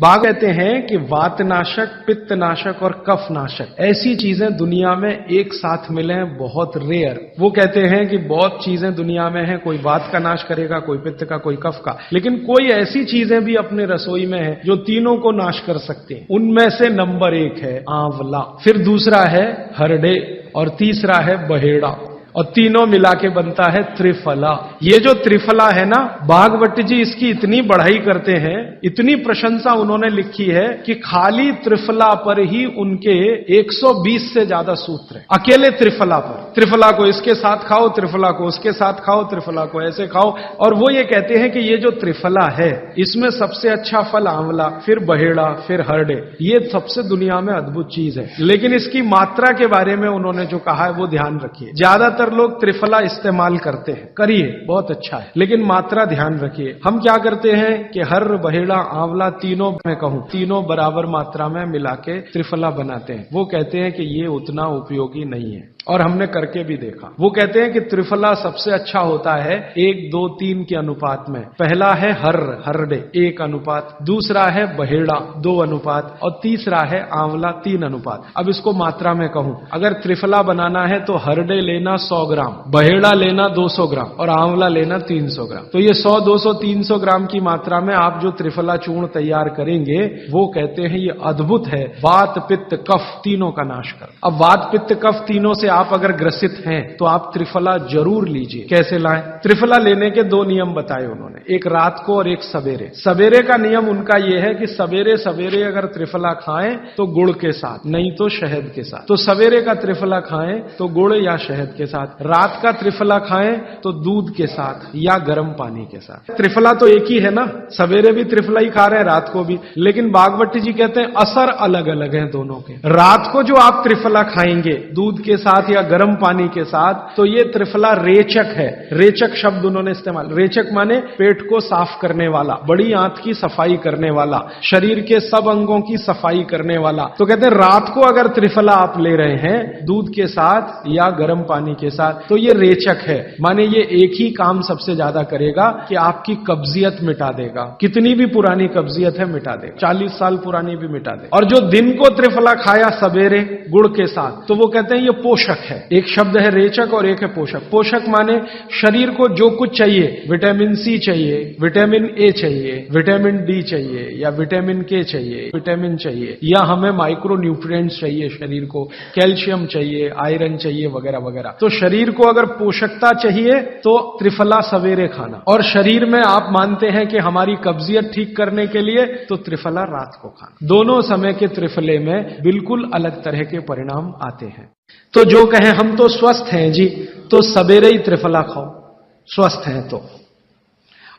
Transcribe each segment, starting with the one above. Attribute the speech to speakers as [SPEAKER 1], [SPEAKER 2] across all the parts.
[SPEAKER 1] बाघ कहते हैं कि वातनाशक, पित्तनाशक और कफनाशक, ऐसी चीज़ें दुनिया में एक साथ मिले हैं, बहुत रेयर वो कहते हैं कि बहुत चीज़ें दुनिया में है, कोई वात का नाश करेगा, कोई पित्त का, कोई कफ का। लेकिन कोई ऐसी चीज़ें भी अपने रसोई में है, जो तीनों को नाश कर सकते हैं। उनमें से नंबर एक है आंवला, फिर दूसरा है हरडे, और तीसरा है बहेड़ा। और तीनों मिला के बनता है त्रिफला। ये जो त्रिफला है ना बागवट जी इसकी इतनी बढ़ाई करते हैं, इतनी प्रशंसा उन्होंने लिखी है कि खाली त्रिफला पर ही उनके 120 से ज़्यादा सूत्र है। अकेले त्रिफला पर। त्रिफला को इसके साथ खाओ, त्रिफला को उसके साथ खाओ, त्रिफला को ऐसे खाओ। और वो ये कहते हैं कि ये जो त्रिफला है, इसमें सबसे अच्छा फल आंवला, फिर बहेड़ा, फिर हरडे। ये सबसे दुनिया में अद्भुत चीज़ है। लेकिन इसकी मात्रा के बारे में उन्होंने जो कहा है, वो ध्यान रखिए। ज़्यादातर ज़्यादातर लोग त्रिफला इस्तेमाल करते हैं। करिए, बहुत अच्छा है। लेकिन मात्रा ध्यान रखिए। हम क्या करते हैं कि हर बहेड़ा, आंवला, तीनों में कहूँ, तीनों बराबर मात्रा में मिला के त्रिफला बनाते हैं। वो कहते हैं कि ये उतना उपयोगी नहीं है। और हमने करके भी देखा। वो कहते हैं कि त्रिफला सबसे अच्छा होता है एक, दो, तीन के अनुपात में। पहला है हर, हरडे, एक अनुपात। दूसरा है बहेड़ा, दो अनुपात। और तीसरा है आंवला, तीन अनुपात। अब इसको मात्रा में कहूँ। अगर त्रिफला बनाना है तो हरडे लेना सौ ग्राम, बहेड़ा लेना दो सौ ग्राम और आंवला लेना तीन सौ ग्राम। तो ये सौ, दो सौ, तीन सौ ग्राम की मात्रा में आप जो त्रिफला चूर्ण तैयार करेंगे, वो कहते हैं ये अद्भुत है। वात, पित्त, कफ तीनों का नाश कर। अब वात, पित्त, कफ तीनों से आप अगर ग्रसित हैं तो आप त्रिफला ज़रूर लीजिए। कैसे लाएँ? त्रिफला लेने के दो नियम बताए उन्होंने। एक रात को और एक सवेरे। सवेरे का नियम उनका यह है कि सवेरे सवेरे अगर त्रिफला खाएँ तो गुड़ के साथ, नहीं तो शहद के साथ। तो सवेरे का त्रिफला खाएँ तो गुड़ या शहद के साथ। रात का त्रिफला खाएँ तो दूध के साथ या गर्म पानी के साथ। त्रिफला तो एक ही है ना? सवेरे भी त्रिफला ही खा रहे हैं, रात को भी। लेकिन बागवती जी कहते हैं, असर अलग अलग है दोनों के। रात को जो आप त्रिफला खाएँगे, दूध के साथ या गर्म पानी के साथ तो ये त्रिफला रेचक है। रेचक शब्द उन्होंने इस्तेमाल, रेचक माने पेट को साफ़ करने वाला, बड़ी आंत की सफ़ाई करने वाला, शरीर के सब अंगों की सफ़ाई करने वाला। तो कहते हैं, रात को अगर त्रिफला आप ले रहे हैं, दूध के साथ या गर्म पानी के साथ तो ये रेचक है। माने ये एक ही काम सबसे ज़्यादा करेगा कि आपकी कब्जियत मिटा देगा। कितनी भी पुरानी कब्जियत है, मिटा दे चालीस साल पुरानी भी मिटा दे। और जो दिन को त्रिफला खाया सवेरे गुड़ के साथ तो वो कहते हैं, ये पोषक पोषक है। एक शब्द है रेचक और एक है पोषक। पोषक माने शरीर को जो कुछ चाहिए, विटामिन सी चाहिए, विटामिन ए चाहिए, विटामिन डी चाहिए, या विटामिन के चाहिए, विटामिन चाहिए, या हमें माइक्रो न्यूट्रिएंट्स चाहिए शरीर को, कैल्शियम चाहिए, आयरन चाहिए, वगैरह वगैरह। तो शरीर को अगर पोषकता चाहिए तो त्रिफला सवेरे खाना। और शरीर में आप मानते हैं कि हमारी कब्जियत ठीक करने के लिए तो त्रिफला रात को खाना। दोनों समय के त्रिफले में बिल्कुल अलग तरह के परिणाम आते हैं। तो जो कहें, हम तो स्वस्थ हैं जी तो सवेरे ही त्रिफला खाओ। स्वस्थ हैं तो।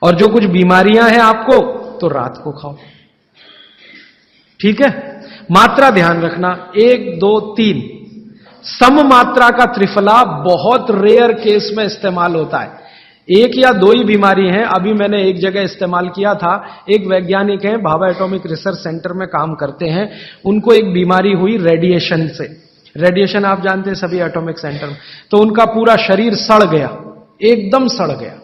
[SPEAKER 1] और जो कुछ बीमारियाँ हैं आपको तो रात को खाओ। ठीक है? मात्रा ध्यान रखना। एक, दो, तीन। सम मात्रा का त्रिफला बहुत रेयर केस में इस्तेमाल होता है। एक या दो ही बीमारी हैं। अभी मैंने एक जगह इस्तेमाल किया था। एक वैज्ञानिक हैं, भाभा एटॉमिक रिसर्च सेंटर में काम करते हैं। उनको एक बीमारी हुई रेडिएशन से। रेडिएशन आप जानते हैं सभी एटॉमिक सेंटर में। तो उनका पूरा शरीर सड़ गया। एकदम सड़ गया।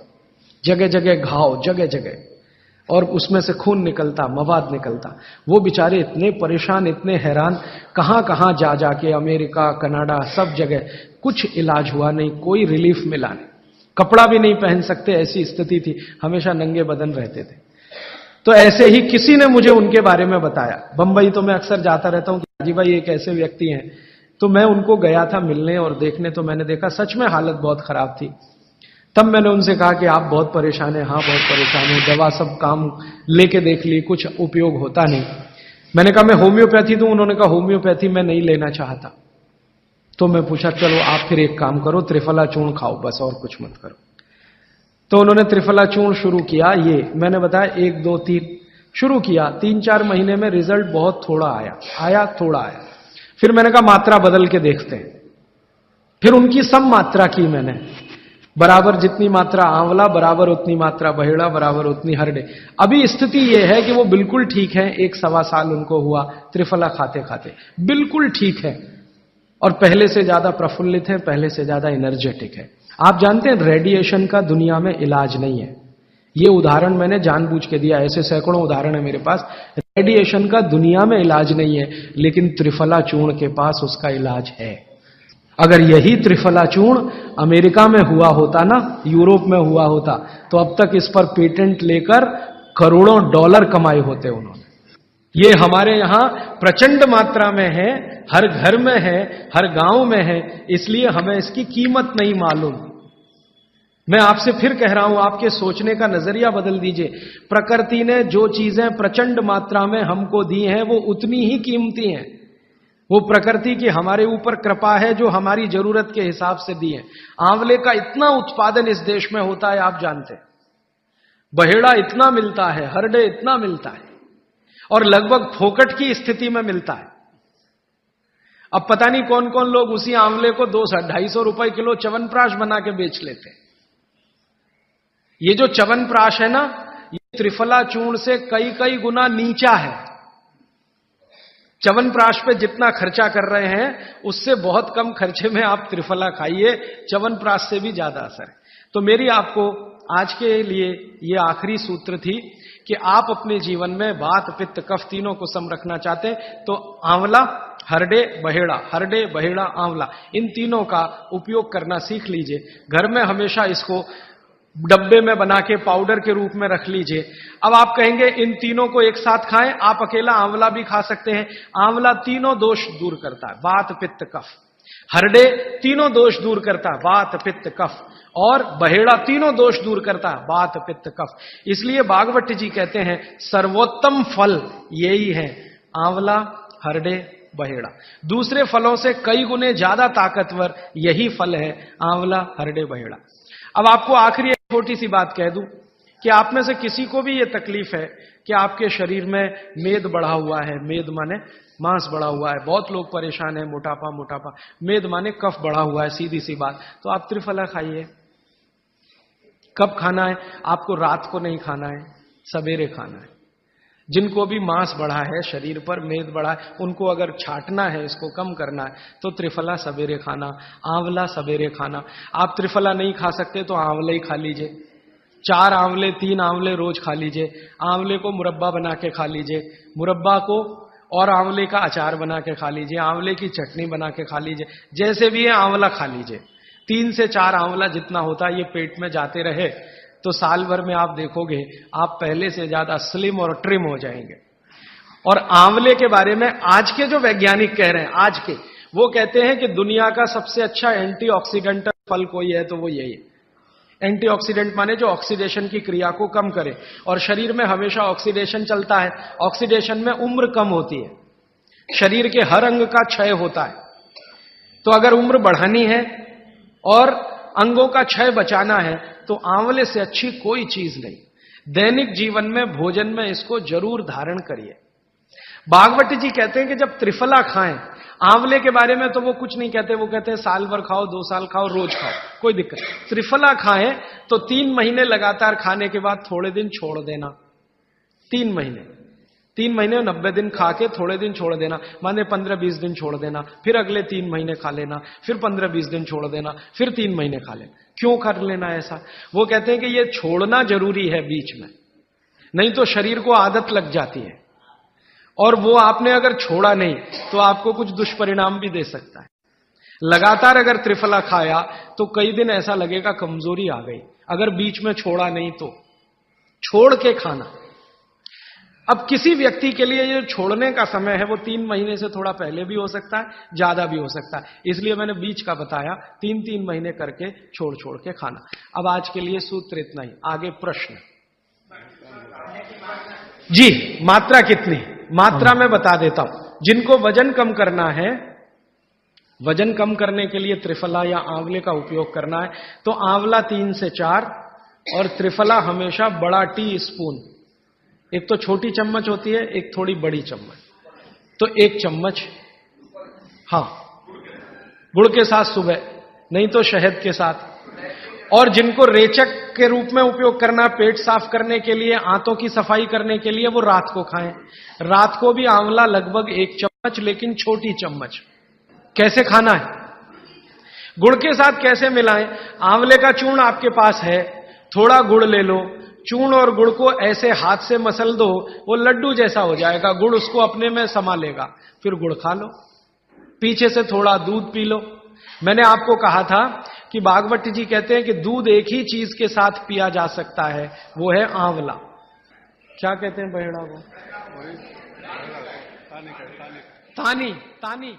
[SPEAKER 1] जगह जगह घाव जगह जगह और उसमें से खून निकलता, मवाद निकलता। वो बेचारे इतने परेशान, इतने हैरान कहाँ कहाँ जा जाके अमेरिका, कनाडा, सब जगह। कुछ इलाज हुआ नहीं, कोई रिलीफ मिला नहीं। कपड़ा भी नहीं पहन सकते, ऐसी स्थिति थी। हमेशा नंगे बदन रहते थे। तो ऐसे ही किसी ने मुझे उनके बारे में बताया। बंबई तो मैं अक्सर जाता रहता हूँ हाजी भाई एक ऐसे व्यक्ति हैं? तो मैं उनको गया था मिलने और देखने तो मैंने देखा सच में हालत बहुत खराब थी। तब मैंने उनसे कहा कि आप बहुत परेशान हैं हाँ बहुत परेशान हूँ, दवा सब काम लेके देख ली, कुछ उपयोग होता नहीं। मैंने कहा, मैं होम्योपैथी दूँ? उन्होंने कहा, होम्योपैथी मैं नहीं लेना चाहता। तो मैं पूछा, चलो, आप फिर एक काम करो, त्रिफला चूर्ण खाओ, बस और कुछ मत करो। तो उन्होंने त्रिफला चूर्ण शुरू किया, ये मैंने बताया, एक, दो, तीन, शुरू किया। तीन, चार महीने में रिज़ल्ट बहुत थोड़ा आया आया, थोड़ा आया। फिर मैंने कहा, मात्रा बदल के देखते हैं। फिर उनकी सब मात्रा की मैंने। बराबर जितनी मात्रा आंवला, बराबर उतनी मात्रा बहेड़ा, बराबर उतनी हरडे। अभी स्थिति यह है कि वो बिल्कुल ठीक है, एक सवा साल उनको हुआ त्रिफला खाते खाते बिल्कुल ठीक है। और पहले से ज़्यादा प्रफुल्लित है, पहले से ज़्यादा एनर्जेटिक है। आप जानते हैं रेडिएशन का दुनिया में इलाज नहीं है। ये उदाहरण मैंने जानबूझ के दिया, ऐसे सैकड़ों उदाहरण है मेरे पास। रेडिएशन का दुनिया में इलाज नहीं है, लेकिन त्रिफला चूर्ण के पास उसका इलाज है। अगर यही त्रिफला चूर्ण अमेरिका में हुआ होता ना, यूरोप में हुआ होता तो अब तक इस पर पेटेंट लेकर करोड़ों डॉलर कमाए होते उन्होंने। ये हमारे यहाँ प्रचंड मात्रा में है, हर घर में है, हर गाँव में है, इसलिए हमें इसकी कीमत नहीं मालूम। मैं आपसे फिर कह रहा हूँ, आपके सोचने का नज़रिया बदल दीजिए। प्रकृति ने जो चीज़ें प्रचंड मात्रा में हमको दी हैं, वो उतनी ही कीमती हैं। वो प्रकृति की हमारे ऊपर कृपा है, जो हमारी ज़रूरत के हिसाब से दी है। आंवले का इतना उत्पादन इस देश में होता है, आप जानते बहेड़ा इतना मिलता है, हरडे इतना मिलता है, और लगभग फोकट की स्थिति में मिलता है। अब पता नहीं कौन कौन लोग उसी आंवले को दो सौ, ढाई सौ रुपए किलो चवनप्राश बना के बेच लेते हैं। ये जो चवन प्राश है ना, ये त्रिफला चूर्ण से कई कई गुना नीचा है। चवन प्राश पे जितना खर्चा कर रहे हैं, उससे बहुत कम खर्चे में आप त्रिफला खाइए, चवन प्राश से भी ज़्यादा असर है। तो मेरी आपको आज के लिए ये आखिरी सूत्र थी कि आप अपने जीवन में बात, पित्त, कफ तीनों को सम रखना चाहते तो आंवला, हरडे, बहेड़ा हरडे, बहेड़ा, आंवला, इन तीनों का उपयोग करना सीख लीजिए। घर में हमेशा इसको डब्बे में बना के पाउडर के रूप में रख लीजिए। अब आप कहेंगे, इन तीनों को एक साथ खाएँ, आप अकेला आंवला भी खा सकते हैं। आंवला तीनों दोष दूर करता है, वात पित्त कफ। हरडे तीनों दोष दूर करता है, वात पित्त कफ। और बहेड़ा तीनों दोष दूर करता है, वात पित्त कफ। इसलिए बागवट जी कहते हैं, सर्वोत्तम फल यही है, आंवला, हरडे, बहेड़ा। दूसरे फलों से कई गुने ज़्यादा ताकतवर यही फल है, आंवला, हरडे, बहेड़ा। अब आपको आखिरी छोटी सी बात कह दूँ कि आप में से किसी को भी यह तकलीफ़ है कि आपके शरीर में मेद बढ़ा हुआ है, मेद माने मांस बढ़ा हुआ है। बहुत लोग परेशान है, मोटापा मोटापा। मेद माने कफ बढ़ा हुआ है, सीधी सी बात। तो आप त्रिफला खाइए। कब खाना है? आपको रात को नहीं खाना है, सवेरे खाना है। जिनको भी मांस बढ़ा है, शरीर पर मेद बढ़ा है, उनको अगर छाटना है, इसको कम करना है तो त्रिफला सवेरे खाना, आंवला सवेरे खाना। आप त्रिफला नहीं खा सकते तो आंवले ही खा लीजिए। चार आंवले, तीन आंवले रोज खा लीजिए। आंवले को मुरब्बा बना के खा लीजिए। मुरब्बा को और आंवले का अचार बना के खा लीजिए। आंवले की चटनी बना के खा लीजिए। जैसे भी है, आंवला खा लीजिए। तीन से चार आंवला जितना होता है ये पेट में जाते रहे। तो साल भर में आप देखोगे, आप पहले से ज़्यादा स्लिम और ट्रिम हो जाएँगे। और आंवले के बारे में आज के जो वैज्ञानिक कह रहे हैं, आज के, वो कहते हैं कि दुनिया का सबसे अच्छा एंटीऑक्सीडेंट फल कोई है तो वो यही है। एंटीऑक्सीडेंट माने जो ऑक्सीडेशन की क्रिया को कम करे। और शरीर में हमेशा ऑक्सीडेशन चलता है। ऑक्सीडेशन में उम्र कम होती है। शरीर के हर अंग का क्षय होता है। तो अगर उम्र बढ़ानी है और अंगों का क्षय बचाना है तो आंवले से अच्छी कोई चीज़ नहीं। दैनिक जीवन में, भोजन में इसको ज़रूर धारण करिए। बागवती जी कहते हैं कि जब त्रिफला खाएँ, आंवले के बारे में तो वो कुछ नहीं कहते, वो कहते हैं, साल भर खाओ, दो साल खाओ, रोज खाओ, कोई दिक्कत त्रिफला खाएँ तो तीन महीने लगातार खाने के बाद थोड़े दिन छोड़ देना। तीन महीने। तीन महीने नब्बे दिन खा के थोड़े दिन छोड़ देना। माने पंद्रह बीस दिन छोड़ देना। फिर अगले तीन महीने खा लेना। फिर पंद्रह बीस दिन छोड़ देना। फिर तीन महीने खा लेना। क्यों कर लेना ऐसा? वो कहते हैं कि ये छोड़ना ज़रूरी है बीच में। नहीं तो शरीर को आदत लग जाती है। और वो आपने अगर छोड़ा नहीं तो आपको कुछ दुष्परिणाम भी दे सकता है। लगातार अगर त्रिफला खाया तो कई दिन ऐसा लगेगा कमज़ोरी आ गई। अगर बीच में छोड़ा नहीं तो। छोड़ के खाना। अब किसी व्यक्ति के लिए ये छोड़ने का समय है वो तीन महीने से थोड़ा पहले भी हो सकता है ज़्यादा भी हो सकता है। इसलिए मैंने बीच का बताया तीन तीन महीने करके छोड़ छोड़ के खाना। अब आज के लिए सूत्र इतना ही। आगे प्रश्न। जी मात्रा कितनी? मात्रा में बता देता हूँ। जिनको वज़न कम करना है वज़न कम करने के लिए त्रिफला या आंवले का उपयोग करना है तो आंवला तीन से चार और त्रिफला हमेशा बड़ा टी स्पून। एक तो छोटी चम्मच होती है, एक थोड़ी बड़ी चम्मच। तो एक चम्मच। हाँ। गुड़ के साथ सुबह, नहीं तो शहद के साथ। और जिनको रेचक के रूप में उपयोग करना पेट साफ़ करने के लिए, आंतों की सफ़ाई करने के लिए, वो रात को खाएँ। रात को भी आंवला लगभग एक चम्मच, लेकिन छोटी चम्मच। कैसे खाना है? गुड़ के साथ कैसे मिलाएँ? आंवले का चूर्ण आपके पास है, थोड़ा गुड़ ले लो चूर्ण और गुड़ को ऐसे हाथ से मसल दो वो लड्डू जैसा हो जाएगा गुड़ उसको अपने में समा लेगा फिर गुड़ खा लो पीछे से थोड़ा दूध पी लो। मैंने आपको कहा था कि बागवती जी कहते हैं कि दूध एक ही चीज़ के साथ पिया जा सकता है वो है आंवला। क्या कहते हैं बहेड़ा को तानी तानी।